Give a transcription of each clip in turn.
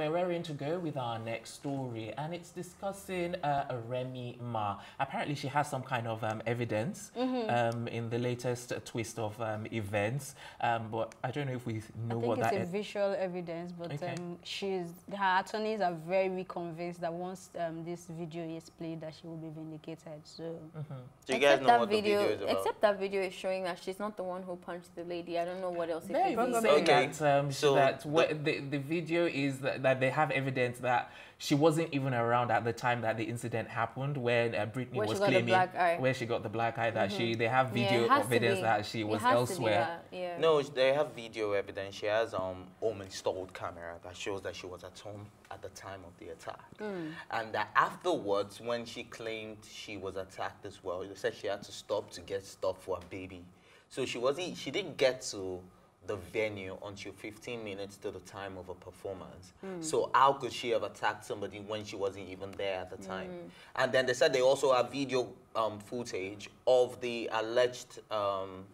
we're raring to go with our next story, and it's discussing uh, Remy Ma. Apparently, she has some kind of um, evidence Mm-hmm. um, in the latest twist of um, events, um, but I don't know if we know what I think it's a visual evidence, but Okay. um, she's her attorneys are very convinced that once um, this video is played, that she will be vindicated. So Do you guys except know that what video, the video is about? except that video is showing that she's not the one who punched the lady. I don't know what else it They're could be. saying Okay, that, um, so that the- the, the video is that, that they have evidence that she wasn't even around at the time that the incident happened when uh, Brittney Where was claiming black eye. where she got the black eye that she they have video it has evidence that she was has to be elsewhere. yeah. No, they have video evidence. She has um home installed camera that shows that she was at home at the time of the attack. And that afterwards, when she claimed she was attacked as well, they said she had to stop to get stuff for her baby. So she wasn't. She didn't get to the venue until 15 minutes to the time of a performance. So how could she have attacked somebody when she wasn't even there at the time? And then they said they also have video um, footage of the alleged. Um,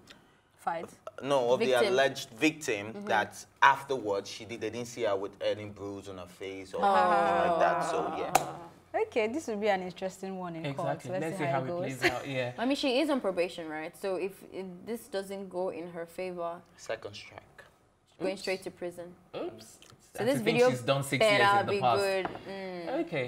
fight. no, of the Victim. alleged victim that afterwards she did, they didn't see her with any bruise on her face or anything like that. So yeah. Okay, this will be an interesting one in court. Exactly. Let's, see how, it plays out. Yeah. I mean, she is on probation, right? So if, if this doesn't go in her favor, Second strike. going Oops. straight to prison. Oops. So And this video she's done six years better in the be past. good. Mm. Okay.